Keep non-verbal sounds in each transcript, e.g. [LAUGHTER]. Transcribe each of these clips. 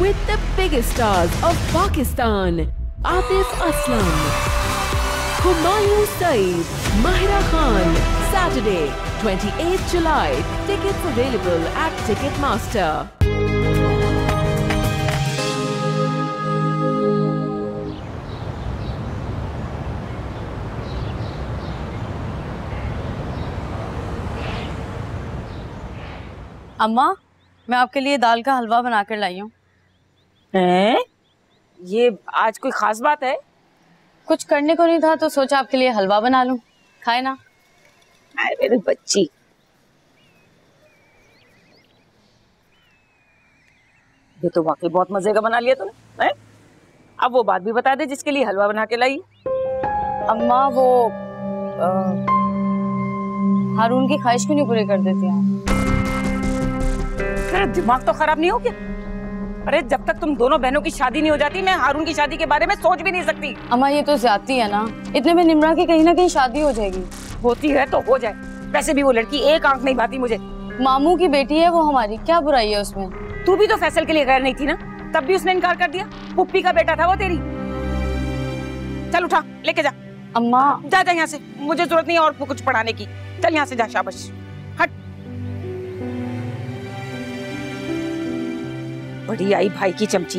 with the biggest stars of Pakistan, Atif Aslam, Humayun Saeed, Mahira Khan, Saturday, 28th July. Tickets available at Ticketmaster. اماں میں آپ کے لیے دال کا حلوہ بنا کر لائی ہوں یہ آج کوئی خاص بات ہے؟ کچھ کرنے کو نہیں تھا تو سوچا آپ کے لیے حلوہ بنا لوں۔ کھائے نا۔ میری بچی۔ یہ تو واقعی بہت مزے کا بنا لیا تم نے اب وہ بات بھی بتا دے جس کے لیے حلوہ بنا کے لائی۔ اماں وہ ہارون کی خواہش کیوں نہیں پوری کر دیتی ہیں دماغ تو خراب نہیں ہو گیا؟ ارے جب تک تم دونوں بہنوں کی شادی نہیں ہو جاتی میں ہارون کی شادی کے بارے میں سوچ بھی نہیں سکتی۔ اما یہ تو زیادتی ہے نا۔ اتنے میں نمرا کی کہیں نہ کہیں شادی ہو جائے گی۔ ہوتی ہے تو ہو جائے۔ ویسے بھی وہ لڑکی ایک آنکھ نہیں بھاتی مجھے۔ ماموں کی بیٹی ہے وہ ہماری۔ کیا برائی ہے اس میں؟ تو بھی تو فیصل کے لیے غیر نہیں تھی نا؟ تب بھی اس نے انکار کر دیا۔ پپی کا بیٹا تھا وہ تیری۔ چل اٹھا لے کے جا۔ اما۔ جا جا یہاں سے۔ مجھے ضرورت نہیں اور کچھ پڑھانے کی۔ چل یہاں سے جا شابش ہٹ۔ بڑی آئی بھائی کی چمچی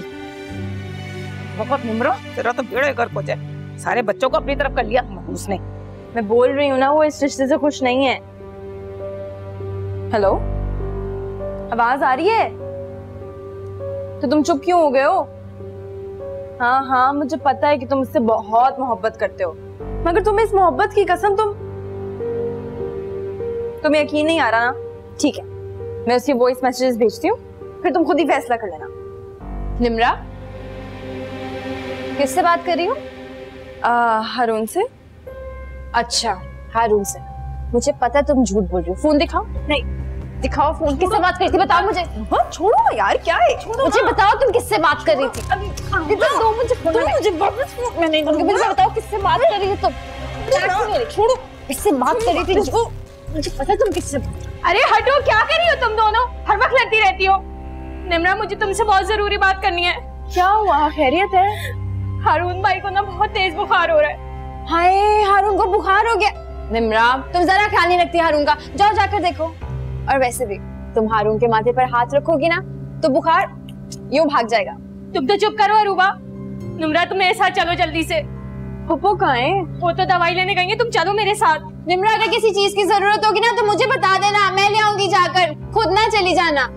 بہت نمرو تیرا تو بیڑے گھر کو جائے سارے بچوں کو اپنی طرف کر لیا اس نے میں بول رہی ہوں نا وہ اس رشتے سے خوش نہیں ہے ہلو آواز آ رہی ہے تو تم چپ کیوں ہو گئے ہو ہاں ہاں مجھے پتا ہے کہ تم اس سے بہت محبت کرتے ہو مگر تم اس محبت کی قسم تم تمہیں یقین نہیں آ رہا ٹھیک ہے میں اس کی وائس میسیجز بھیجتی ہوں پھر تم خود ہی فیصلہ کر لینا۔ نمرا؟ کس سے بات کر رہی ہو؟ ہارون سے۔ اچھا ہارون سے۔ مجھے پتا تم جھوٹ بول رہی ہو۔ فون دکھاؤ۔ نہیں دکھاؤ فون۔ کس سے بات کر رہی تھی؟ بتاؤ ہاں، مجھے۔ ہاں، چھوڑو یار کیا ہے؟ مجھے بتاؤ تم کس سے بات کر رہی تھی۔ دو مجھے مجھے میں نہیں بتاؤ کس سے بات کر رہی تھی تم۔ چھوڑو۔ کس سے بات کر رہی تھی مجھے۔ پتا تم کس سے ارے ہٹو کیا کر رہی ہو تم دونوں؟ ہر وقت لڑتی رہتی ہو۔ نمرا مجھے تم سے بہت ضروری بات کرنی ہے۔ کیا ہوا؟ خیریت ہے؟ ہارون بھائی کو نا بہت تیز بخار ہو رہا ہے۔ ہائے ہارون کو بخار ہو گیا۔ نمرا تم ذرا خیال نہیں رکھتی ہارون کا۔ جاؤ جا کر دیکھو۔ اور ویسے بھی تم ہارون کے ماتھے پر ہاتھ رکھو گی نا تو بخار یوں بھاگ جائے گا۔ تم تو چپ کرو اروبا۔ نمرا تم میرے ساتھ چلو جلدی سے۔ پھپو کہاں ہے؟ وہ تو دوائی لینے گئی ہیں تم چلو میرے ساتھ۔ نمرا اگر کسی چیز کی ضرورت ہوگی نا تو مجھے بتا دینا۔ میں لے آؤں گی جا کر۔ خود نہ چلی جانا۔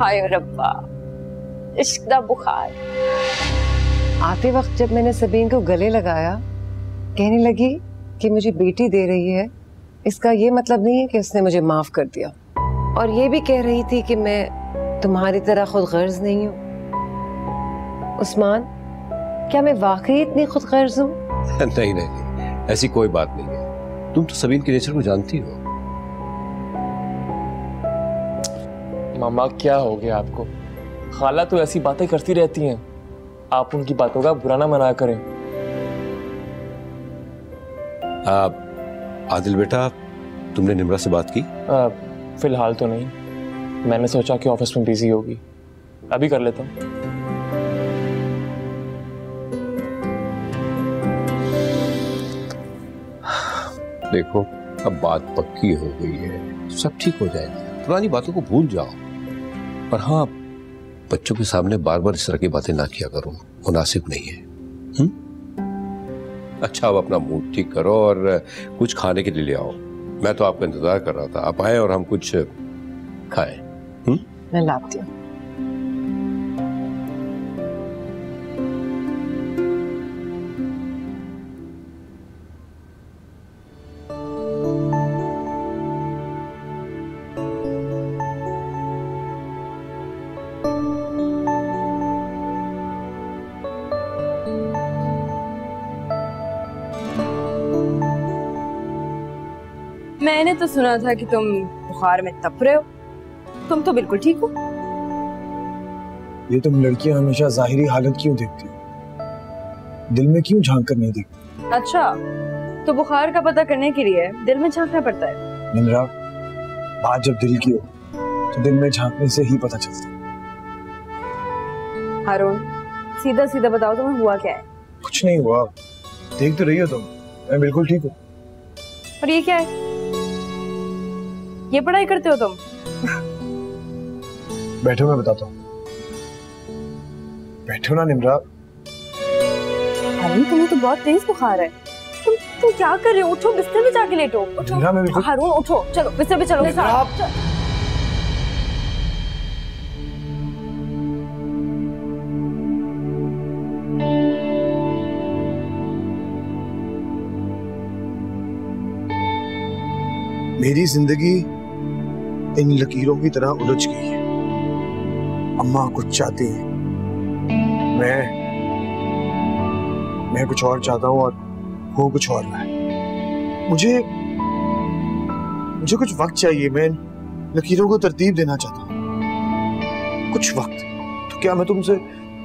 ہائے ربا عشق دا بخار۔ آتے وقت جب میں نے سبین کو گلے لگایا کہنے لگی کہ مجھے بیٹی دے رہی ہے اس کا یہ مطلب نہیں ہے کہ اس نے مجھے معاف کر دیا۔ اور یہ بھی کہہ رہی تھی کہ میں تمہاری طرح خود غرض نہیں ہوں۔ عثمان کیا میں واقعی اتنی خود غرض ہوں؟ [LAUGHS] نہیں نہیں ایسی کوئی بات نہیں ہے۔ تم تو سبین کے نیچر کو جانتی ہو۔ ماما کیا ہو گیا آپ کو؟ خالہ تو ایسی باتیں کرتی رہتی ہیں۔ آپ ان کی باتوں کا برا نہ منع کریں۔ آپ عادل بیٹا تم نے نمرہ سے بات کی؟ فی الحال تو نہیں۔ میں نے سوچا کہ آفس میں بیزی ہوگی۔ ابھی کر لیتا ہوں۔ دیکھو اب بات پکی ہو گئی ہے۔ سب ٹھیک ہو جائے گا پرانی باتوں کو بھول جاؤ۔ اور ہاں بچوں کے سامنے بار بار اس طرح کی باتیں نہ کیا کرو مناسب نہیں ہے۔ اچھا آپ اپنا موڈ ٹھیک کرو اور کچھ کھانے کے لیے لے آؤ۔ میں تو آپ کا انتظار کر رہا تھا، آپ آئیں اور ہم کچھ کھائیں۔ میں لاتی ہوں۔ تو سنا تھا کہ تم بخار میں تپ رہے ہو۔ تم تو بالکل ٹھیک ہو۔ یہ تم لڑکیاں ہمیشہ ظاہری حالت کیوں دیکھتی ہو؟ دل میں کیوں جھانک کر نہیں دیکھتی؟ اچھا تو بخار کا پتہ کرنے کے لیے دل میں جھانکنا پڑتا ہے۔ نمرا بات جب دل کی ہو تو دل میں جھانکنے سے ہی پتہ چلتا ہارون سیدھا سیدھا بتاؤ تمہیں ہوا کیا ہے۔ کچھ نہیں ہوا۔ دیکھ تو رہی ہو تم۔ میں بالکل ٹھیک ہوں۔ اور یہ کیا ہے؟ یہ پڑھائی کرتے ہو تم بیٹھو میں بتاتا ہوں بیٹھو نا نمرا ہارون تمہیں تو بہت تیز بخار ہے تم تم کیا کر رہے ہو اٹھو بستر پہ جا کے لیٹو ہارون اٹھو چلو بستر پہ چلو میری زندگی ان لکیروں کی طرح الجھ گئی ہے۔ اماں کچھ چاہتی ہیں۔ میں میں کچھ اور چاہتا ہوں اور وہ کچھ اور میں مجھے مجھے کچھ وقت چاہیے۔ میں لکیروں کو ترتیب دینا چاہتا ہوں۔ کچھ وقت۔ تو کیا میں تم سے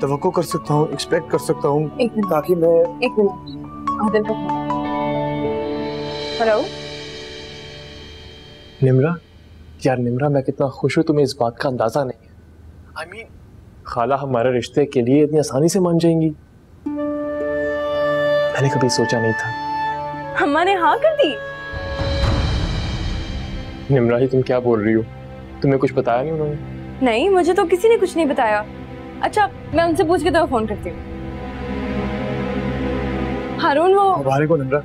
توقع کر سکتا ہوں ایکسپیکٹ کر سکتا ہوں ایک منٹ۔ تاکہ میں ایک منٹ۔ عادل کو ہلو نمرہ؟ یار نمرا میں کتنا خوش ہوں تمہیں اس بات کا اندازہ نہیں ہے۔ آئی I مین mean, خالہ ہمارے رشتے کے لیے اتنی آسانی سے مان جائیں گی۔ میں نے کبھی سوچا نہیں تھا۔ ہما نے ہاں کر دی۔ نمرا ہی تم کیا بول رہی ہو؟ تمہیں کچھ بتایا نہیں انہوں نے؟ نہیں مجھے تو کسی نے کچھ نہیں بتایا۔ اچھا میں ان سے پوچھ کے تو فون کرتی ہوں۔ ہارون وہ مبارک ہو نمرا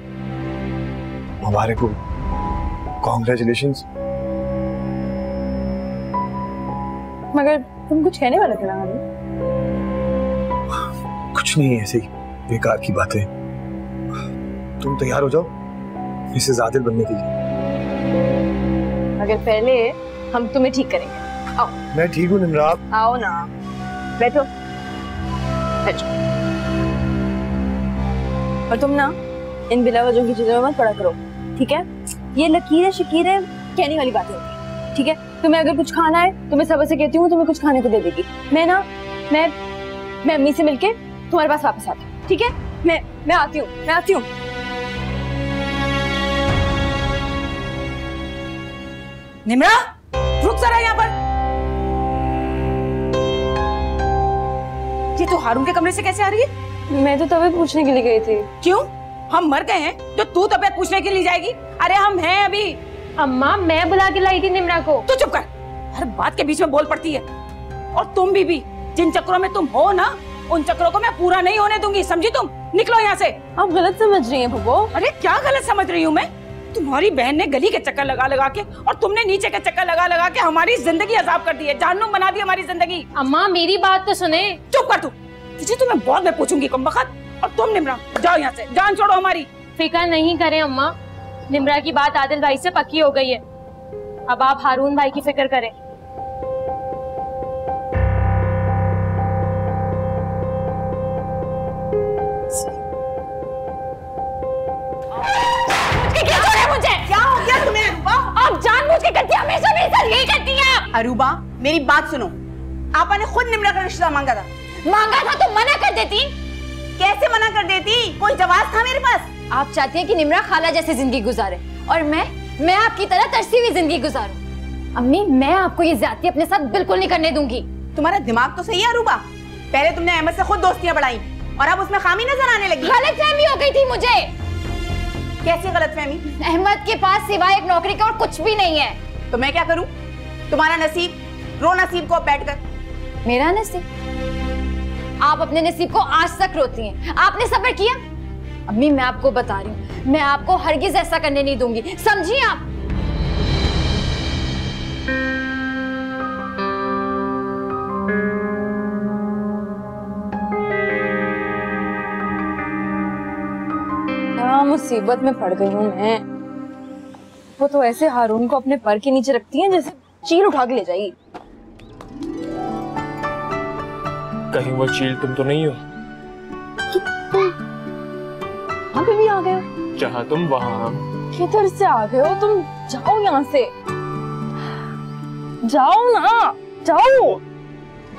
مبارک ہو۔ کانگریچولیشنز مگر تم کچھ کہنے والا کیا لگا کچھ نہیں ہے بیکار کی باتیں۔ تم تیار ہو جاؤ اسے زادل بننے کے لیے۔ مگر پہلے ہم تمہیں ٹھیک کریں گے۔ آؤ۔ میں ٹھیک ہوں نمراب آؤ نا۔ بیٹھو۔ بیٹھو اور تم نا ان بلا وجہ کی چیزوں میں مت پڑا کرو ٹھیک ہے؟ یہ لکیریں شکیریں کہنے والی باتیں ہوتی ٹھیک ہے؟ تمہیں اگر کچھ کھانا ہے تو میں صبح سے کہتی ہوں تمہیں کچھ کھانے کو دے دے گی۔ میں نا میں میں امی سے مل کے تمہارے پاس واپس آتی ہوں۔ ٹھیک ہے؟ میں میں آتی ہوں میں آتی ہوں۔ نمرا رک ذرا یہاں پر۔ یہ تو ہارون کے کمرے سے کیسے آ رہی ہے؟ میں تو طبیعت پوچھنے کے لیے گئی تھی۔ کیوں؟ ہم مر گئے ہیں تو تو طبیعت پوچھنے کے لیے جائے گی؟ ارے ہم ہیں ابھی۔ اماں میں بلا کے لائی تھی نمرا کو۔ تو چپ کر۔ ہر بات کے بیچ میں بول پڑتی ہے۔ اور تم بھی بھی جن چکروں میں تم ہو نا ان چکروں کو میں پورا نہیں ہونے دوں گی سمجھی تم؟ نکلو یہاں سے۔ آپ غلط سمجھ رہی ہیں بھگو۔ ارے کیا غلط سمجھ رہی ہوں میں؟ تمہاری بہن نے گلی کے چکر لگا لگا کے اور تم نے نیچے کے چکر لگا لگا کے ہماری زندگی عذاب کر دی ہے۔ جہنم بنا دی ہماری زندگی۔ اماں میری بات تو سنے چپ کر تو۔ تجھے تو میں بہت میں پوچھوں گی کم بخت۔ اور تم نمرا جاؤ یہاں سے۔ جان چھوڑو ہماری۔ فکر نہیں کرے اماں نمرا کی بات عادل بھائی سے پکی ہو گئی ہے۔ اب آپ ہارون بھائی کی فکر کریں۔ اروبا میری بات سنو۔ آپا نے خود نمرا کا رشتہ مانگا تھا۔ مانگا تھا تو منع کر دیتی؟ کیسے منع کر دیتی؟ کوئی جواز تھا میرے پاس؟ آپ چاہتی ہیں کہ نمرہ خالہ جیسے زندگی گزارے اور میں میں آپ کی طرح ترسی ہوئی زندگی گزاروں۔ امی میں آپ کو یہ زیادتی اپنے ساتھ بالکل نہیں کرنے دوں گی۔ تمہارا دماغ تو صحیح ہے روبا پہلے تم نے احمد سے خود دوستیاں بڑھائی اور اب اس میں خامی نظر آنے لگی۔ غلط فہمی ہو گئی تھی مجھے۔ کیسی غلط فہمی؟ احمد کے پاس سوائے ایک نوکری کا اور کچھ بھی نہیں ہے۔ تو میں کیا کروں؟ تمہارا نصیب رو نصیب کو بیٹھ کر۔ میرا نصیب؟ آپ اپنے نصیب کو آج تک روتی ہیں۔ آپ نے صبر کیا؟ امی میں آپ کو بتا رہی ہوں۔ میں آپ کو ہرگز ایسا کرنے نہیں دوں گی۔ سمجھیں آپ؟ مصیبت میں پڑ گئی ہوں میں۔ وہ تو ایسے ہارون کو اپنے پر کے نیچے رکھتی ہیں جیسے چیل اٹھا کے لے جائی کہیں وہ چیل تم تو نہیں ہو؟ یہاں پہ بھی آ گئے ہو جہاں تم وہاں کدھر سے آ گئے ہو تم جاؤ یہاں سے جاؤ نا جاؤ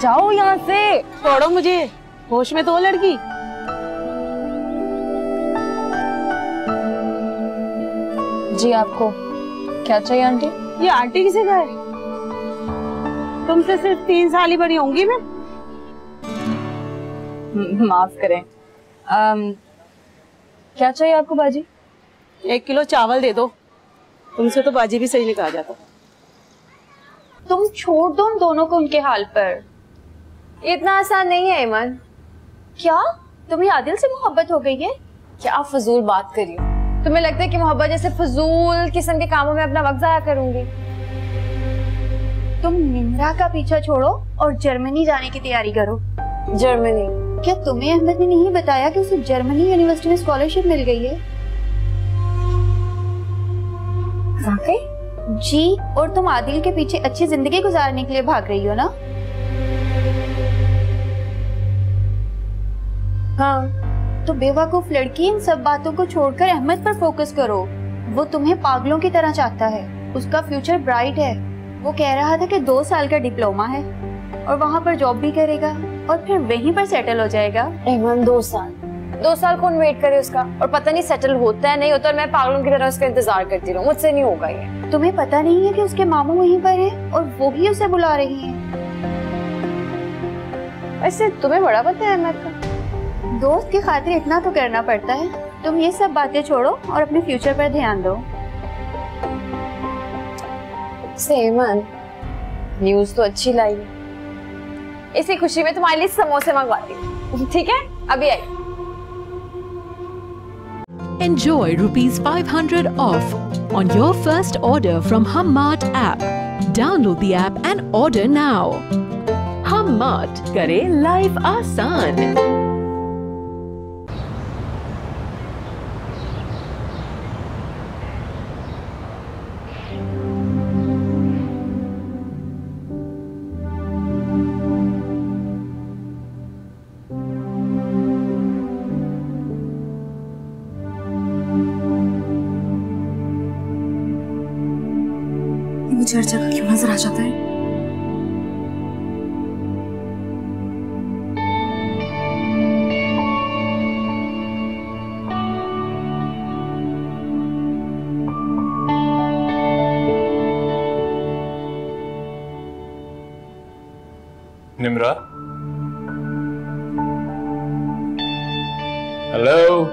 جاؤ یہاں سے چھوڑو مجھے ہوش میں تو لڑکی جی آپ کو کیا چاہیے آنٹی یہ آنٹی کسے کا ہے تم سے صرف تین سال ہی بڑی ہوں گی میں معاف کریں کیا چاہیے آپ کو باجی؟ ایک کلو چاول دے دو۔ تم سے تو باجی بھی صحیح نکا جاتا۔ تم چھوڑ دو ان دونوں کو ان کے حال پر۔ یہ اتنا آسان نہیں ہے ایمن کیا؟ تمہیں عادل سے محبت ہو گئی ہے؟ کیا آپ فضول بات کری تمہیں لگتا ہے کہ محبت جیسے فضول قسم کے کاموں میں اپنا وقت ضائع کروں گی؟ تم نمرا کا پیچھا چھوڑو اور جرمنی جانے کی تیاری کرو۔ جرمنی۔ کیا تمہیں احمد نے نہیں بتایا کہ اسے جرمنی یونیورسٹی میں سکولرشپ مل گئی ہے؟ جی اور تم عادل کے پیچھے اچھی زندگی گزارنے کے لیے بھاگ رہی ہو نا؟ ہاں۔ تو بے وقوف لڑکی ان سب باتوں کو چھوڑ کر احمد پر فوکس کرو۔ وہ تمہیں پاگلوں کی طرح چاہتا ہے۔ اس کا فیوچر برائٹ ہے۔ وہ کہہ رہا تھا کہ دو سال کا ڈپلوما ہے۔ اور وہاں پر جوب بھی کرے گا اور پھر وہیں پر سیٹل ہو جائے گا۔ ایون دو سال۔ دو سال کون ویٹ کرے اس کا؟ اور پتہ نہیں سیٹل ہوتا ہے نہیں ہوتا اور میں پاگلوں کی طرح اس کا انتظار کرتی رہوں۔ مجھ سے نہیں ہوگا یہ۔ تمہیں پتہ نہیں ہے کہ اس کے ماموں وہیں پر ہیں اور وہ بھی اسے بلا رہی ہیں۔ ایسے تمہیں بڑا پتہ ہے احمد کا دوست کی خاطر اتنا تو کرنا پڑتا ہے۔ تم یہ سب باتیں چھوڑو اور اپنے فیوچر پر دھیان دو۔ سیمن نیوز تو اچھی لائی۔ ہے اسی خوشی میں تمہارے لیے سموسے منگواتی ہوں ٹھیک ہے ابھی آئی Enjoy rupees 500 off on your first order from Hummart app. Download the app and order now. Hummart kare life asan. Hummart kare life asan. بچے ہر جگہ آ جاتا ہے نمرا ہلو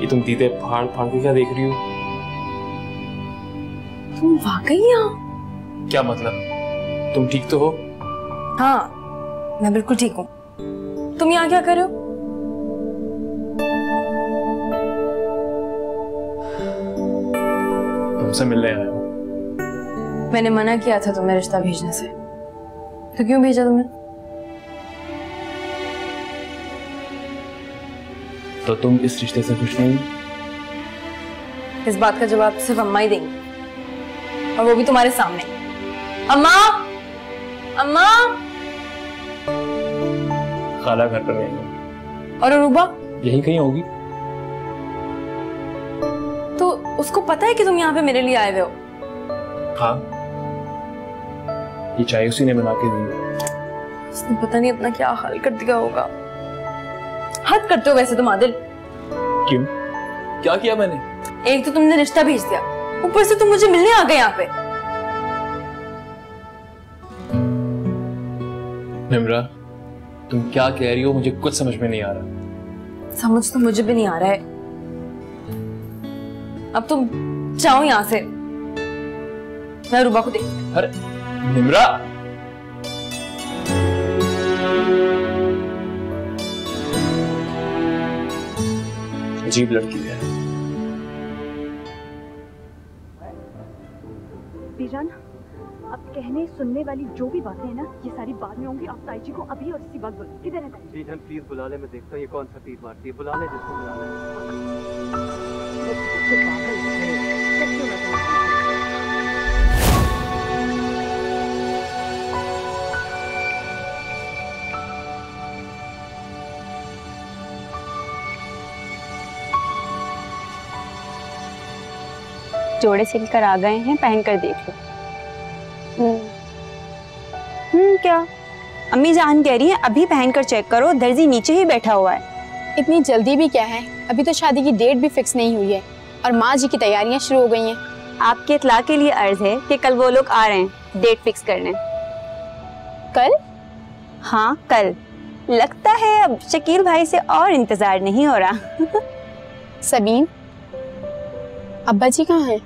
یہ تم دیدے پھاڑ پھاڑ کے کیا دیکھ رہی ہو تم واقعی یہاں کیا مطلب؟ تم ٹھیک تو ہو؟ ہاں میں بالکل ٹھیک ہوں۔ تم یہاں کیا کر رہے ہو؟ تم سے ملنے آیا ہوں۔ میں نے منع کیا تھا تمہیں رشتہ بھیجنے سے۔ تو کیوں بھیجا تم نے تو تم اس رشتے سے خوش نہیں؟ اس بات کا جواب صرف اماں ہی دیں گی اور وہ بھی تمہارے سامنے۔ اممہ اممہ خالہ گھر پر رہے گا اور عروبہ یہی کہیں ہوگی؟ تو اس کو پتا ہے کہ تم یہاں پہ میرے لیے آئے ہوئے ہو؟ ہاں۔ یہ چائے اسی نے بنا کے دی۔ اس نے پتہ نہیں اپنا کیا حال کر دیا ہوگا۔ حد کرتے ہو ویسے تم عادل۔ کیوں؟ کیا کیا میں نے؟ ایک تو تم نے رشتہ بھیج دیا۔ اوپر سے تم مجھے ملنے آ گئے یہاں پہ۔ نمرا تم کیا کہہ رہی ہو؟ مجھے کچھ سمجھ میں نہیں آ رہا۔ سمجھ تو مجھے بھی نہیں آ رہا ہے۔ اب تم چاہو یہاں سے۔ میں روبا کو دیکھ ارے عجیب لڑکی ہے۔ جان اب کہنے سننے والی جو بھی باتیں ہیں نا یہ ساری بعد میں ہوں گی۔ آپ تائی جی کو ابھی اور اسی وقت بلائیں کدھر ہے تائی جی؟, جی جان پلیز بلا لے میں دیکھتا ہوں۔ یہ کون سا تیر مارتی ہے؟ بلا لے جس کو بلا لے جوڑے سل کر آ گئے ہیں پہن کر دیکھ لو امی جان کہہ رہی ہیں ابھی پہن کر چیک کرو درزی نیچے ہی بیٹھا ہوا ہے۔ اتنی جلدی بھی کیا ہے؟ ابھی تو شادی کی ڈیٹ بھی فکس نہیں ہوئی ہے۔ اور ماں جی کی تیاریاں شروع ہو گئی ہیں۔ آپ کے اطلاع کے لیے عرض ہے کہ کل وہ لوگ آ رہے ہیں ڈیٹ فکس کرنے۔ کل؟ ہاں کل۔ لگتا ہے اب شکیل بھائی سے اور انتظار نہیں ہو رہا۔ سبین ابا جی کہاں ہیں؟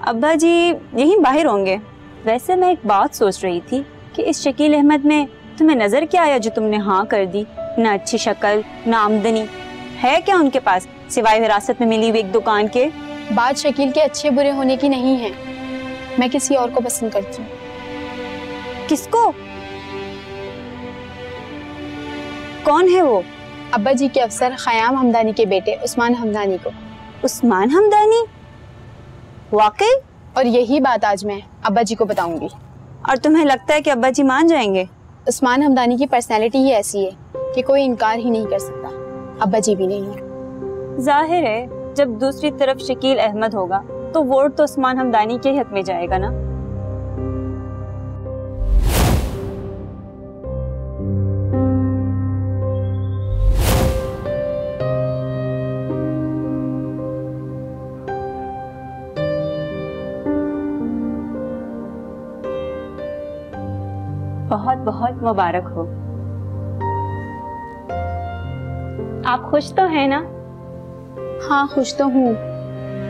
ابا جی یہیں باہر ہوں گے۔ ویسے میں ایک بات سوچ رہی تھی کہ اس شکیل احمد میں تمہیں نظر کیا آیا جو تم نے ہاں کر دی؟ نہ اچھی شکل نہ آمدنی۔ ہے کیا ان کے پاس؟ سوائے وراثت میں ملی ہوئی ایک دکان کے؟ بات شکیل کے اچھے برے ہونے کی نہیں ہے میں کسی اور کو پسند کرتی ہوں۔ کس کو؟ کون ہے وہ؟ ابا جی کے افسر خیام ہمدانی کے بیٹے عثمان ہمدانی کو۔ عثمان ہمدانی؟ واقعی؟ اور یہی بات آج میں ابا جی کو بتاؤں گی۔ اور تمہیں لگتا ہے کہ ابا جی مان جائیں گے؟ عثمان ہمدانی کی پرسنالٹی ہی ایسی ہے کہ کوئی انکار ہی نہیں کر سکتا۔ ابا جی بھی نہیں ظاہر ہے، جب دوسری طرف شکیل احمد ہوگا، تو ووٹ تو عثمان ہمدانی کے حق میں جائے گا نا؟ بہت مبارک ہو۔ آپ خوش تو ہیں نا؟ ہاں خوش تو ہوں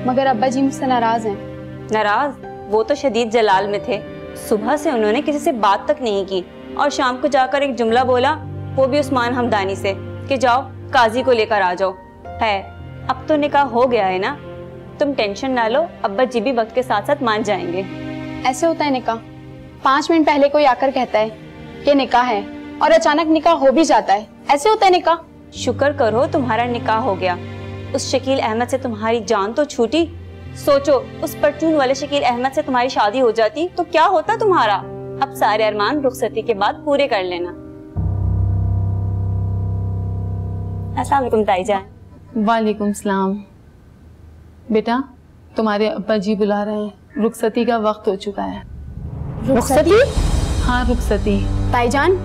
مگر ابا جی مجھ سے ناراض ہیں۔ ناراض؟ وہ تو شدید جلال میں تھے۔ صبح سے انہوں نے کسی سے بات تک نہیں کی اور شام کو جا کر ایک جملہ بولا وہ بھی عثمان ہمدانی سے کہ جاؤ قاضی کو لے کر آ جاؤ۔ ہے اب تو نکاح ہو گیا ہے نا؟ تم ٹینشن نہ لو ابا جی بھی وقت کے ساتھ ساتھ مان جائیں گے۔ ایسے ہوتا ہے نکاح۔ پانچ منٹ پہلے کوئی آ کر کہتا ہے کہ نکاح ہے اور اچانک نکاح ہو بھی جاتا ہے۔ ایسے ہوتا ہے نکاح؟ شکر کرو تمہارا نکاح ہو گیا۔ اس شکیل احمد سے تمہاری جان تو چھوٹی۔ سوچو اس پرچون والے شکیل احمد سے تمہاری شادی ہو جاتی تو کیا ہوتا تمہارا؟ اب سارے ارمان رخصتی کے بعد پورے کر لینا۔ السلام علیکم تائی جان۔ وعلیکم السلام۔ بیٹا تمہارے ابا جی بلا رہے ہیں۔ رخصتی کا وقت ہو چکا ہے۔ رخصتی؟ ہاں رخصتی۔ تائی جان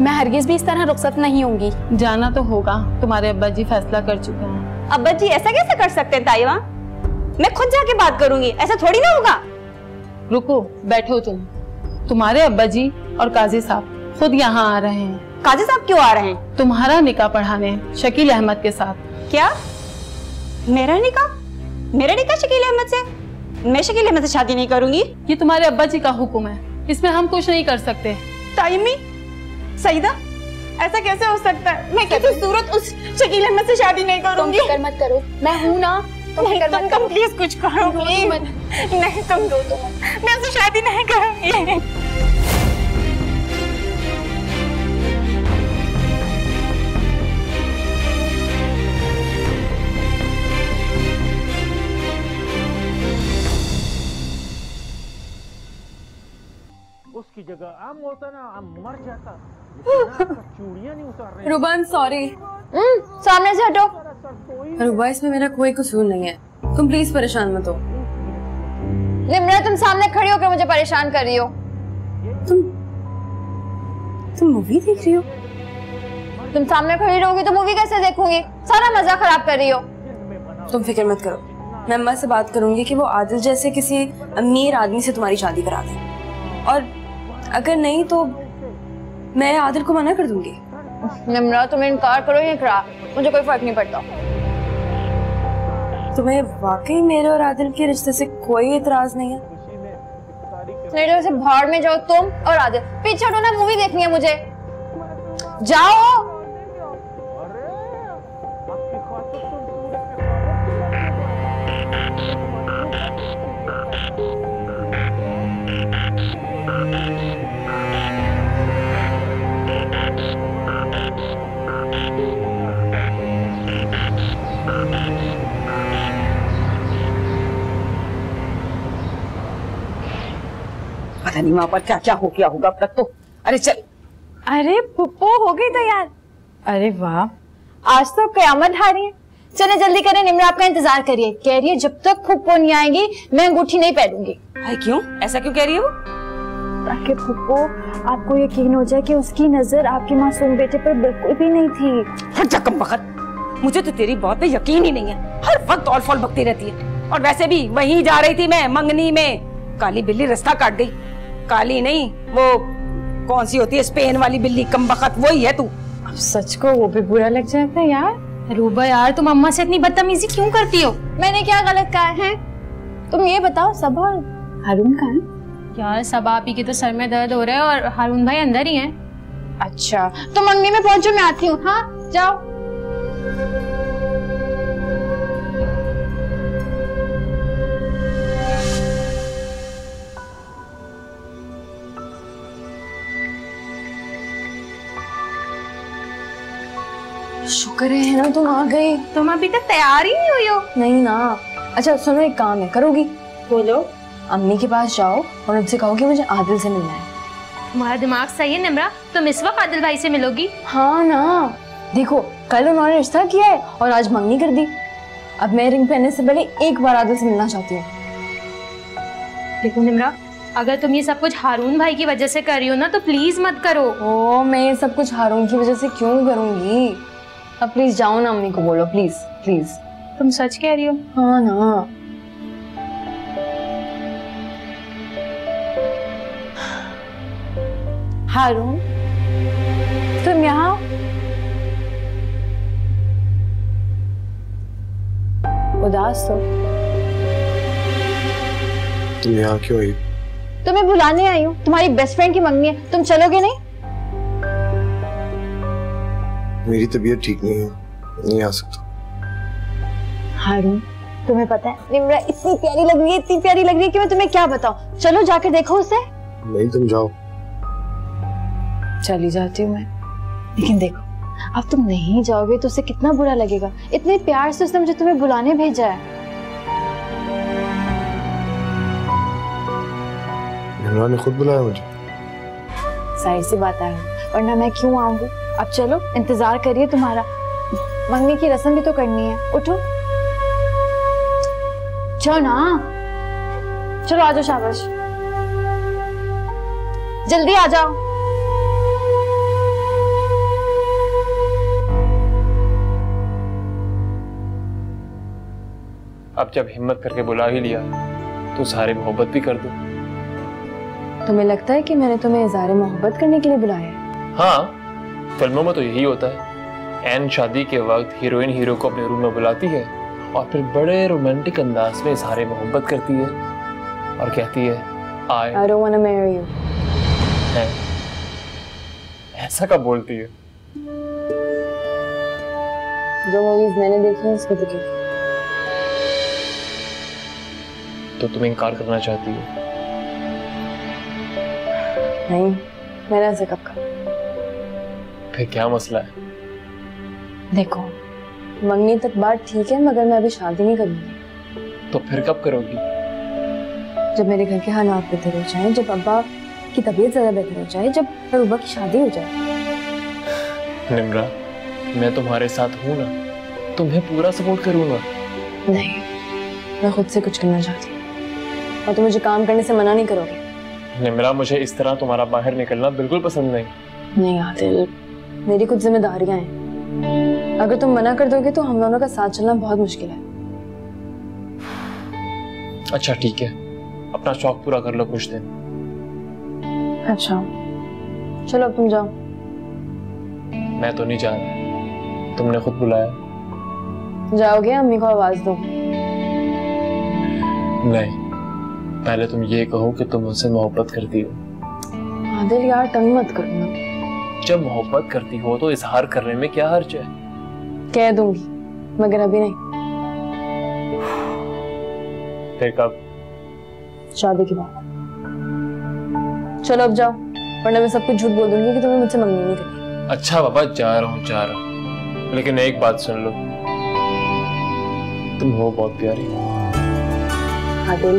میں ہرگز بھی اس طرح رخصت نہیں ہوں گی۔ جانا تو ہوگا تمہارے ابا جی فیصلہ کر چکے ہیں۔ ابا جی ایسا کیسے کر سکتے ہیں تائی ماں میں خود جا کے بات کروں گی ایسا تھوڑی نہ ہوگا۔ رکو بیٹھو تم۔ تمہارے ابا جی اور قاضی صاحب خود یہاں آ رہے ہیں۔ قاضی صاحب کیوں آ رہے ہیں؟ تمہارا نکاح پڑھانے شکیل احمد کے ساتھ۔ کیا؟ میرا نکاح؟ میرا نکاح شکیل احمد سے؟ میں شکیل احمد سے شادی نہیں کروں گی؟ یہ تمہارے ابا جی کا حکم ہے۔ اس میں ہم کچھ نہیں کر سکتے۔ تائمی سعیدہ ایسا کیسے ہو سکتا ہے؟ میں کسی صورت اس شکیل احمد سے شادی نہیں کروں گی۔ فکر مت کرو میں ہوں نا نہیں تم تم پلیز کچھ کرو نہیں تم دو تو میں اس سے شادی نہیں کروں گی۔ جگہ ام ہوتا نا ام مر جاتا چوڑیاں نہیں اتار رہے روبان سوری سامنے سے ہٹو روبا اس میں میرا کوئی قصور نہیں ہے تم پلیز پریشان مت ہو نمرا تم سامنے کھڑی ہو کے مجھے پریشان کر رہی ہو تم مووی دیکھ رہی ہو تم سامنے کھڑی رہوگی تو مووی کیسے دیکھوں گی سارا مزہ خراب کر رہی ہو تم فکر مت کرو میں اماں سے بات کروں گی کہ وہ عادل جیسے کسی امیر آدمی سے تمہاری شادی کرا دیں اور اگر نہیں تو میں عادل کو منع کر دوں گی نمرا تم انکار کرو یا کرا مجھے کوئی فرق نہیں پڑتا تمہیں واقعی میرے اور عادل کے رشتے سے کوئی اعتراض نہیں ہے نہیں سے بھاڑ میں جاؤ تم اور عادل پیچھے ہٹو نا مووی دیکھنی ہے مجھے جاؤ پتہ نہیں وہاں پر کیا کیا ہو گیا ہوگا اب تک تو ارے چل ارے پپو ہو گئی تیار ارے واہ آج تو قیامت رہی ہے چلے جلدی کریں نمرا آپ کا انتظار کریے کہہ رہی ہے جب تک پھپھو نہیں آئیں گی میں انگوٹھی نہیں پہنوں گی کیوں ایسا کیوں کہہ رہی ہے وہ تاکہ پھپھو آپ کو یقین ہو جائے کہ اس کی نظر آپ کے معصوم بیٹے پر بالکل بھی نہیں تھی ہٹ جا کم وقت مجھے تو تیری بہت پہ یقین ہی نہیں ہے ہر وقت اور فال بکتی رہتی ہے اور ویسے بھی وہیں جا رہی تھی میں منگنی میں۔ کالی بلی رستہ کاٹ گئی۔ کالی نہیں وہ کون سی ہوتی ہے اسپین والی بلی کم بخت وہی ہے تو۔ سچ کو وہ بھی برا لگ جاتا ہے یار۔ روبا یار تم اما سے اتنی بدتمیزی کیوں کرتی ہو؟ میں نے کیا غلط کہا ہے؟ تم یہ بتاؤ صبا ہارون خان یار صبا آپ ہی کے تو سر میں درد ہو رہا ہے اور ہارون بھائی اندر ہی ہیں۔ اچھا تم منگنی میں پہنچو میں آتی ہوں۔ ہاں جاؤ۔ شکر ہے نا تم آ گئے۔ تم ابھی تک تیار ہی نہیں ہوئی ہو۔ نہیں نا۔ اچھا سنو ایک کام ہے کرو گی؟ بولو۔ امی کے پاس جاؤ اور ان سے کہو کہ مجھے عادل سے ملنا ہے۔ تمہارا دماغ صحیح ہے نمرا تم اس وقت عادل بھائی سے ملو گی؟ ہاں نا۔ دیکھو کل انہوں نے رشتہ کیا ہے اور آج منگنی کر دی۔ اب میں رنگ پہننے سے پہلے ایک بار عادل سے ملنا چاہتی ہوں۔ دیکھو نمرا اگر تم یہ سب کچھ ہارون بھائی کی وجہ سے کر رہی ہو نا تو پلیز مت کرو۔ او میں یہ سب کچھ ہارون کی وجہ سے کیوں کروں گی؟ اب پلیز جاؤ نا امی کو بولو پلیز پلیز تم سچ کہہ رہی ہو؟ ہاں نا۔ ہارون تم یہاں؟ اداس تو۔ تم یہاں کیوں آئی؟ تمہیں بلانے آئی ہوں تمہاری بیسٹ فرینڈ کی منگنی ہے۔ تم چلو گے نہیں؟ میری طبیعت ٹھیک نہیں ہے نہیں آ سکتا۔ ہارون تمہیں پتا ہے نمرا اتنی پیاری لگ رہی ہے اتنی پیاری لگ رہی ہے کہ میں تمہیں کیا بتاؤں؟ چلو جا کے دیکھو اسے۔ نہیں تم جاؤ۔ چلی جاتی ہوں میں۔ لیکن دیکھو اب تم نہیں جاؤ گے تو اسے کتنا برا لگے گا۔ اتنے پیار سے اس نے مجھے تمہیں بلانے بھیجا ہے۔ نمرا نے خود بلایا مجھے۔ ظاہر سی بات ہے ورنہ میں کیوں آؤں گی؟ اب چلو انتظار کریے تمہارا۔ منگنی کی رسم بھی تو کرنی ہے۔ اٹھو۔ چھو نا۔ چلو آجو شابش جلدی آجاؤ۔ اب جب ہمت کر کے بلا ہی لیا تو سارے محبت بھی کر دو۔ تمہیں لگتا ہے کہ میں نے تمہیں اظہار محبت کرنے کے لیے بلایا ہاں۔ فلموں میں تو یہی ہوتا ہے۔ این شادی کے وقت ہیروین ہیرو کو اپنے روم میں بلاتی ہے اور پھر بڑے رومانٹک انداز میں اظہار محبت کرتی ہے اور کہتی ہے آئے۔ I don't wanna marry you. این ایسا کب بولتی ہے؟ جو موویز میں نے دیکھی اس کو دیکھیں تو تم انکار کرنا چاہتی ہو؟ نہیں میں نے ایسے کب کھا۔ پھر کیا مسئلہ ہے؟ دیکھو منگنی تک بات ٹھیک ہے مگر میں ابھی شادی نہیں کروں گی۔ تو پھر کب کرو گی؟ جب میرے گھر کے حالات بہتر ہو جائیں جب ابا کی طبیعت زیادہ بہتر ہو جائے جب ابا کی شادی ہو جائے۔ نمرا میں تمہارے ساتھ ہوں نا تمہیں پورا سپورٹ کروں گا۔ نہیں میں خود سے کچھ کرنا چاہتی ہوں۔ اور تم مجھے کام کرنے سے منع نہیں کرو گے۔ نمرا مجھے اس طرح تمہارا باہر نکلنا بالکل پسند نہیں۔ نہیں عادل۔ میری کچھ ذمہ داریاں ہیں۔ اگر تم منع کر دو گے تو ہم دونوں کا ساتھ چلنا بہت مشکل ہے۔ اچھا ٹھیک ہے۔ اپنا شوق پورا کر لو کچھ دن۔ اچھا۔ چلو اب تم جاؤ۔ میں تو نہیں جانا تم نے خود بلایا۔ جاؤ گے امی کو آواز دو۔ نہیں پہلے تم یہ کہو کہ تم ان سے محبت کرتی ہو۔ عادل یار تنگ مت کرنا۔ جب محبت کرتی ہو تو اظہار کرنے میں کیا حرج ہے؟ کہہ دوں گی مگر ابھی نہیں۔ پھر کب؟ شادی کی بات چلو اب جاؤ ورنہ میں سب کچھ جھوٹ بول دوں گی کہ تمہیں مجھ سے منگنی نہیں کرنی۔ اچھا بابا جا رہا ہوں جا رہا ہوں۔ لیکن ایک بات سن لو۔ تم ہو بہت پیاری۔ ہاں Adil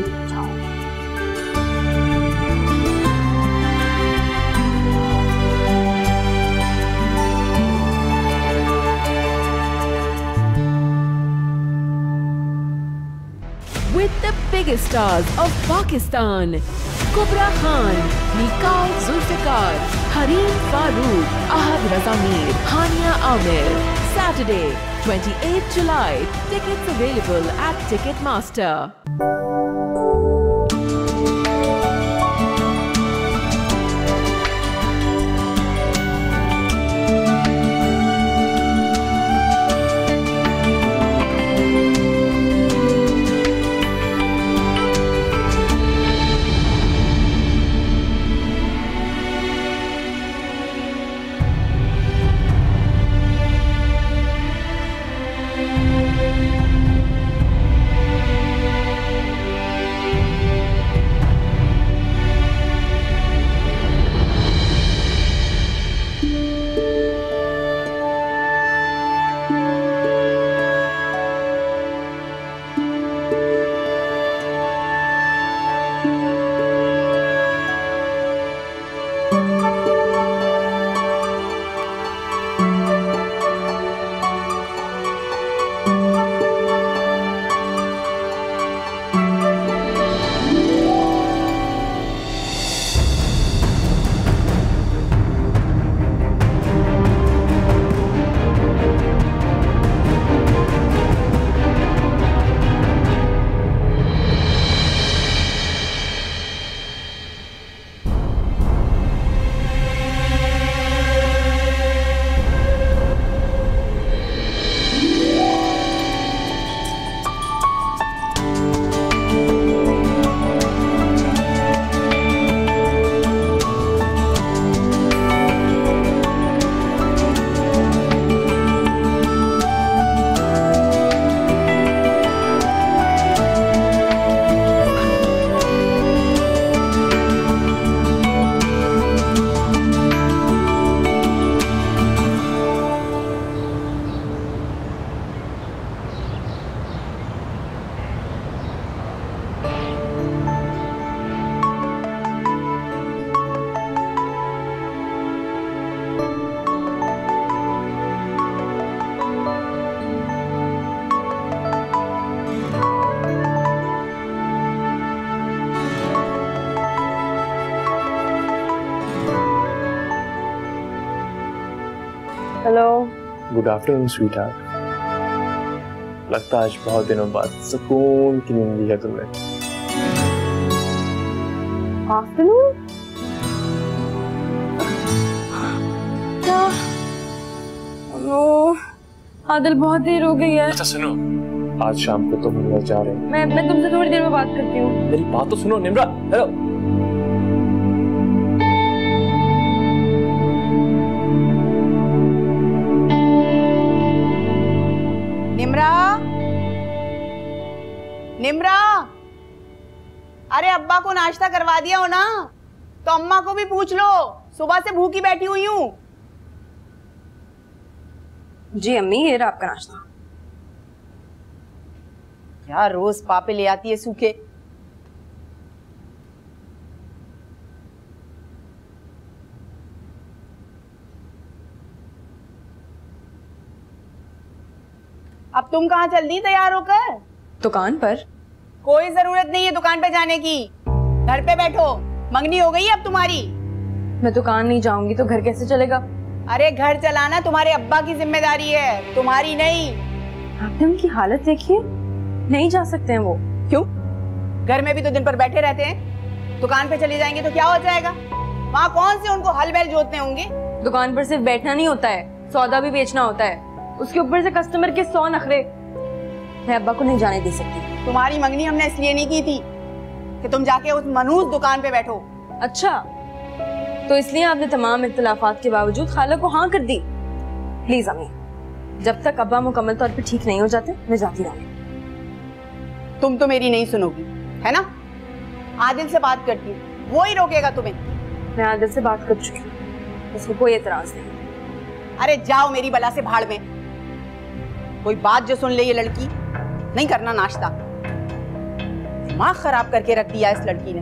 the biggest stars of Pakistan. Kubra Khan, Nikal Zulfikar, Harim Farooq, Ahad Raza Mir, Hania Amir. Saturday, 28th July. Tickets available at Ticketmaster. After sweet heart لگتا آج بہت دنوں بعد سکون کی نیند لی ہے تم نے آفٹر عادل بہت دیر ہو گئی ہے۔ اچھا سنو۔ آج شام کو تم گھر جا رہے میں میں تم سے تھوڑی دیر میں بات کرتی ہوں۔ میری بات تو سنو نمرا۔ نمرا! ارے ابا کو ناشتہ کروا دیا ہو نا؟ تو اما کو بھی پوچھ لو۔ صبح سے بھوکی بیٹھی ہوئی ہوں۔ جی امی یہ رہا آپ کا ناشتہ۔ کیا روز پاپے لے آتی ہے سوکھے۔ اب تم کہاں چل رہی تیار ہو کر؟ دکان پر؟ کوئی ضرورت نہیں ہے دکان پر جانے کی۔ گھر پہ بیٹھو۔ منگنی ہو گئی اب تمہاری۔ میں دکان نہیں جاؤں گی تو گھر کیسے چلے گا؟ ارے گھر چلانا تمہارے ابا کی ذمہ داری ہے۔ تمہاری نہیں۔ آپ نے ان کی حالت دیکھیے نہیں جا سکتے ہیں وہ۔ کیوں؟ گھر میں بھی تو دن پر بیٹھے رہتے ہیں۔ دکان پہ چلے جائیں گے تو کیا ہو جائے گا؟ وہاں کون سے ان کو ہل بیل جوتنے ہوں گے؟ دکان پر صرف بیٹھنا نہیں ہوتا ہے سودا بھی بیچنا ہوتا ہے۔ اس کے اوپر سے کسٹمر کے سو نخرے۔ میں ابا کو نہیں جانے دے سکتی۔ تمہاری منگنی ہم نے اس لیے نہیں کی تھی کہ تم جا کے اس منوز دکان پہ بیٹھو۔ اچھا۔ تو اس لیے آپ نے تمام اختلافات کے باوجود خالہ کو ہاں کر دی۔ پلیز امی جب تک ابا مکمل طور پہ ٹھیک نہیں ہو جاتے میں جاتی رہوں۔ تم تو میری نہیں سنو گی ہے نا؟ عادل سے بات کرتی ہوں ہی روکے گا تمہیں۔ میں عادل سے بات کر چکی ہوں اس کو کوئی اعتراض نہیں۔ ارے جاؤ میری بلا سے بھاڑ میں۔ کوئی بات جو سن لے یہ لڑکی۔ نہیں کرنا ناشتہ۔ دماغ خراب کر کے رکھ دیا اس لڑکی نے۔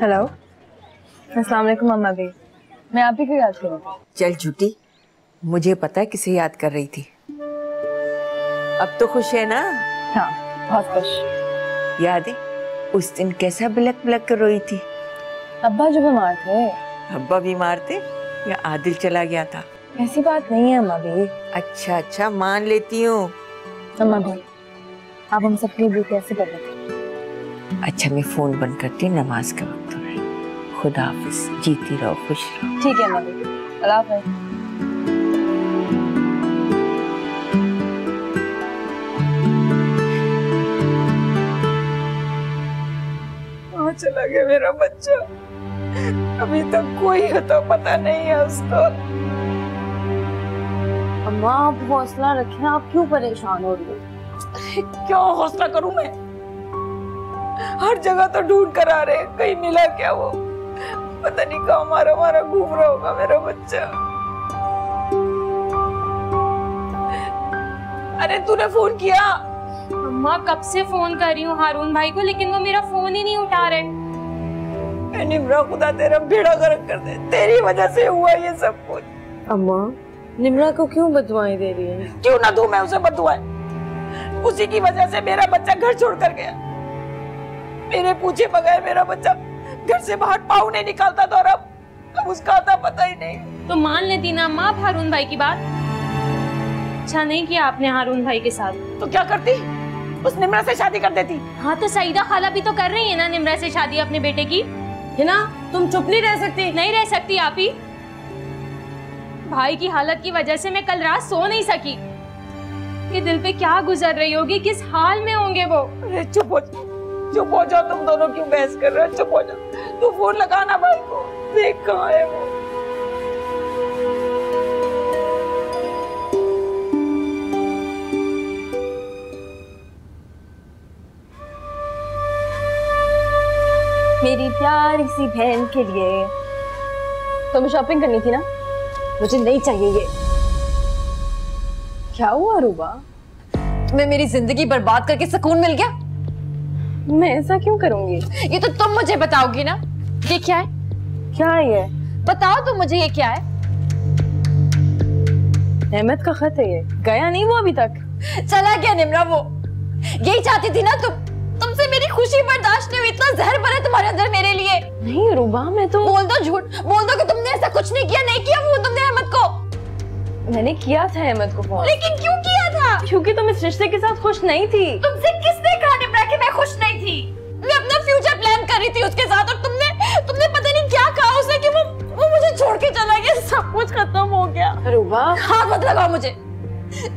ہیلو السلام علیکم اما بھی میں آپ ہی کو یاد کروں چل جھوٹی مجھے پتا ہے کسے یاد کر رہی تھی۔ اب تو خوش ہے نا؟ ہاں بہت خوش۔ یاد ہے؟ اس دن کیسا بلک بلک کر روئی تھی؟ ابا جو بیمار تھے۔ ابا بیمار تھے یا عادل چلا گیا تھا؟ ایسی بات نہیں ہے اما بھی۔ اچھا اچھا مان لیتی ہوں۔ اما بھی۔ آپ ہم سب کے لیے کیسے کر رہے اچھا میں فون بند کرتی ہوں نماز کا وقت ہو رہا خدا حافظ جیتی رہو خوش رہو۔ ٹھیک ہے اما بھی۔ اللہ حافظ۔ چلا گیا میرا بچہ۔ ابھی تک کوئی ہوتا پتہ نہیں ہے اس کو اماں آپ حوصلہ رکھیں آپ کیوں پریشان ہو رہی ہیں کیا حوصلہ کروں میں؟ ہر جگہ تو ڈھونڈ کر آ رہے ہیں کہیں ملا کیا وہ؟ پتہ نہیں کہا ہمارا ہمارا گھوم رہا ہوگا میرا بچہ۔ ارے تو نے فون کیا؟ ماں کب سے فون کر رہی ہوں ہارون بھائی کو؟ لیکن وہ میرا فون ہی نہیں اٹھا رہے۔ نمرہ خدا تیرا بیڑا گرم کر دے۔ تیری وجہ سے ہوا یہ سب کچھ۔ اماں نمرہ کو کیوں بدوائیں دے رہی ہیں؟ کیوں نہ دوں میں اسے بدوائیں اسی کی وجہ سے میرا بچہ گھر چھوڑ کر گیا۔ میرے پوچھے بغیر میرا بچہ گھر سے باہر پاؤں نہیں نکالتا تھا اور اب اب اس کا آتا پتہ ہی نہیں۔ تو مان لیتی نا ماں ہارون بھائی کی بات؟ اچھا نہیں کیا آپ نے ہارون بھائی کے ساتھ؟ تو کیا کرتی؟ اس نمرہ سے شادی کر دیتی۔ ہاں تو سعیدہ خالہ بھی تو کر رہی ہے نا نمرہ سے شادی اپنے بیٹے کی۔ ہے نا؟ تم چپ نہیں رہ سکتی۔ نہیں رہ سکتی آپ ہی بھائی کی حالت کی وجہ سے میں کل رات سو نہیں سکی۔ یہ دل پہ کیا گزر رہی ہوگی؟ کس حال میں ہوں گے وہ؟ چپ ہو جاؤ چپ ہو جاؤ تم دونوں کیوں بحث کر رہے ہو؟ چپ ہو جاؤ۔ تو فون لگانا بھائی کو۔ دیکھ کہاں ہے وہ؟ میری پیاری سی بہن کے لیے۔ تمہیں شاپنگ کرنی تھی نا؟ مجھے نہیں چاہیے یہ۔ کیا ہوا روبا؟ تمہیں میری زندگی برباد کر کے سکون مل گیا؟ میں ایسا کیوں کروں گی؟ یہ تو تم مجھے بتاؤ گی نا۔ یہ کیا ہے؟ کیا یہ؟ بتاؤ تم مجھے یہ کیا ہے؟ احمد کا خط ہے یہ۔ گیا نہیں وہ ابھی تک؟ چلا گیا نمرا وہ۔ یہی چاہتی تھی نا تم۔ سے میری خوشی برداشت نہیں ہوئی اتنا زہر بھرا تمہارے اندر میرے لیے۔ نہیں روبا میں تو بول دو جھوٹ بول دو کہ تم نے ایسا کچھ نہیں کیا نہیں کیا وہ تم نے احمد کو۔ میں نے کیا تھا احمد کو فون؟ لیکن کیوں کیا تھا؟ کیونکہ تم اس رشتے کے ساتھ خوش نہیں تھی۔ تم سے کس نے کہا نبرا کہ میں خوش نہیں تھی؟ میں اپنا فیوچر پلان کر رہی تھی اس کے ساتھ اور تم نے تم نے پتہ نہیں کیا کہا اس نے کہ وہ مجھے چھوڑ کے چلا گیا۔ سب کچھ ختم ہو گیا۔ روبا ہاتھ مت لگا مجھے۔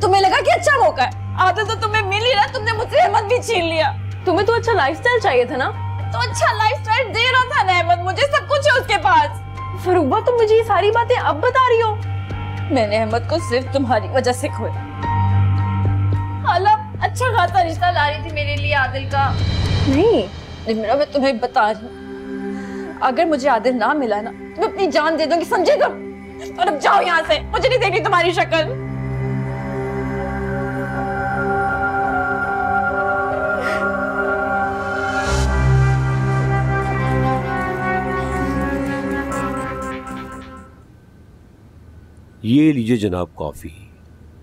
تمہیں لگا کہ اچھا موقع ہے۔ آدھا تو تمہیں مل ہی رہا تم نے مجھ سے احمد بھی چھین لیا۔ تمہیں تو اچھا لائف سٹائل چاہیے تھا نا؟ تو اچھا لائف سٹائل دے رہا تھا نحمت مجھے سب کچھ ہے اس کے پاس۔ فروبا تم مجھے یہ ساری باتیں اب بتا رہی ہو۔ میں نے احمد کو صرف تمہاری وجہ سے کھویا۔ خالہ اچھا خاصا رشتہ لا رہی تھی میرے لیے عادل کا۔ نہیں۔ میرا میں تمہیں بتا رہی ہوں۔ اگر مجھے عادل نہ ملا نا تو اپنی جان دے دوں گی سمجھے تم؟ اور اب جاؤ یہاں سے مجھے نہیں دیکھنی تمہاری شکل۔ یہ لیجیے جناب کافی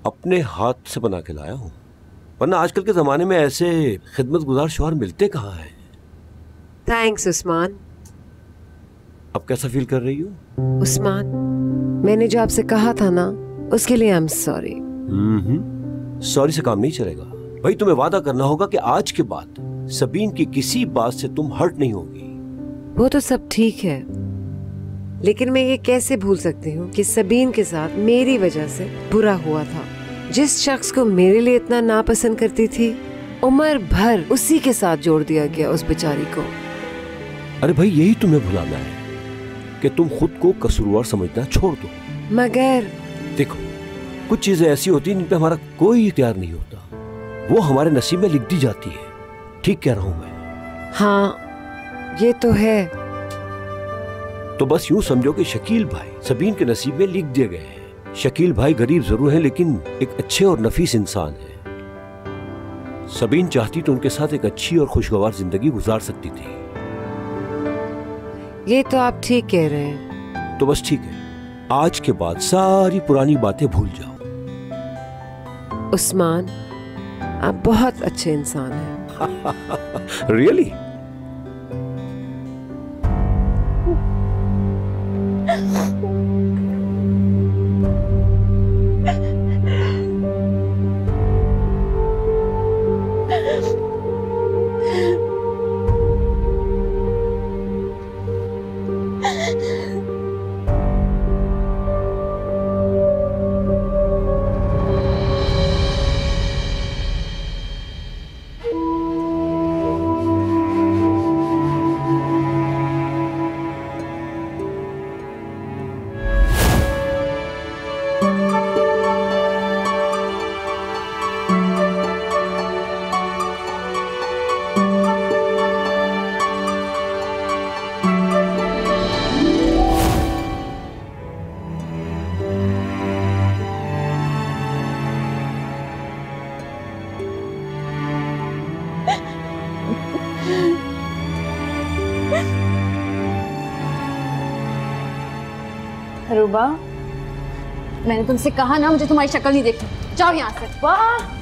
اپنے ہاتھ سے بنا کے لایا ہوں۔ ورنہ آج کل کے زمانے میں ایسے خدمت گزار شوہر ملتے کہاں ہیں؟ تھینکس عثمان اب کیسا فیل کر رہی ہو؟ عثمان میں نے جو آپ سے کہا تھا نا اس کے لیے ایم سوری سوری سے کام نہیں چلے گا۔ بھائی تمہیں وعدہ کرنا ہوگا کہ آج کے بعد سبین کی کسی بات سے تم ہرٹ نہیں ہوگی۔ وہ تو سب ٹھیک ہے۔ لیکن میں یہ کیسے بھول سکتی ہوں کہ سبین کے ساتھ میری وجہ سے برا ہوا تھا؟ جس شخص کو میرے لیے اتنا ناپسند کرتی تھی عمر بھر اسی کے ساتھ جوڑ دیا گیا اس بیچاری کو۔ ارے بھائی یہی تمہیں بھلانا ہے کہ تم خود کو قصوروار سمجھنا چھوڑ دو۔ مگر دیکھو کچھ چیزیں ایسی ہوتی ہیں جن پہ ہمارا کوئی اختیار نہیں ہوتا۔ وہ ہمارے نصیب میں لکھ دی جاتی ہے۔ ٹھیک کہہ رہا ہوں میں۔ ہاں یہ تو ہے۔ تو بس یوں سمجھو کہ شکیل بھائی سبین کے نصیب میں لکھ دیے گئے ہیں۔ شکیل بھائی غریب ضرور ہیں لیکن ایک اچھے اور نفیس انسان ہیں۔ سبین چاہتی تو ان کے ساتھ ایک اچھی اور خوشگوار زندگی گزار سکتی تھی۔ یہ تو آپ ٹھیک کہہ رہے ہیں۔ تو بس ٹھیک ہے۔ آج کے بعد ساری پرانی باتیں بھول جاؤ۔ عثمان آپ بہت اچھے انسان ہیں۔ Really [LAUGHS] really? تم سے کہا نا مجھے تمہاری شکل نہیں دیکھنی۔ جاؤ یہاں سے۔ واہ!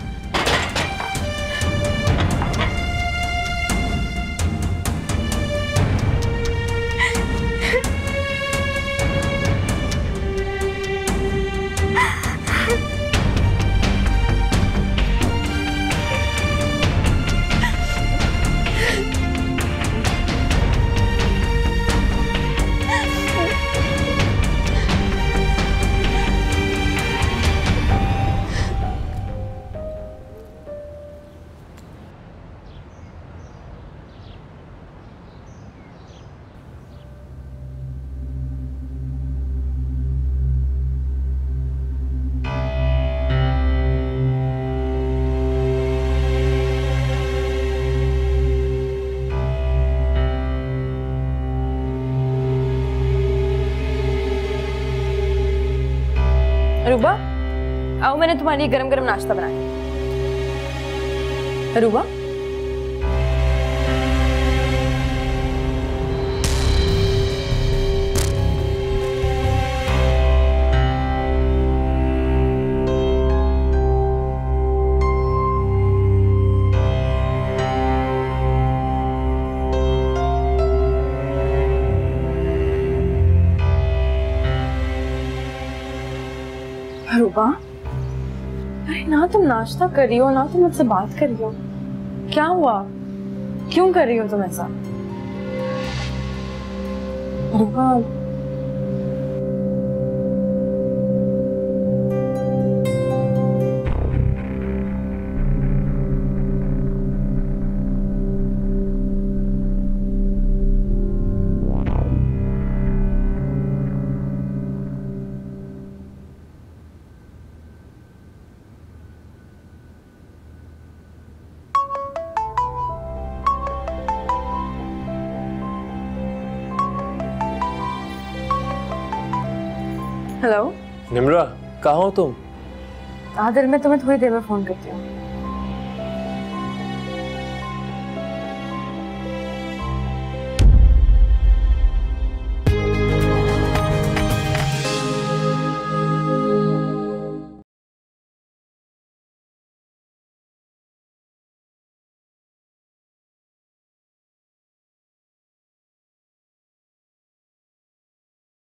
میں نے تمہارے لیے گرم گرم ناشتہ بنایا۔ روبا؟ روبا؟ ارے، نہ تم ناشتہ کر رہی ہو، نہ تم مجھ سے بات کر رہی ہو۔ کیا ہوا؟ کیوں کر رہی ہو تم ایسا؟ کہاں ہو تم؟ آدھر میں تمہیں تھوڑی دیر میں فون کرتی ہوں۔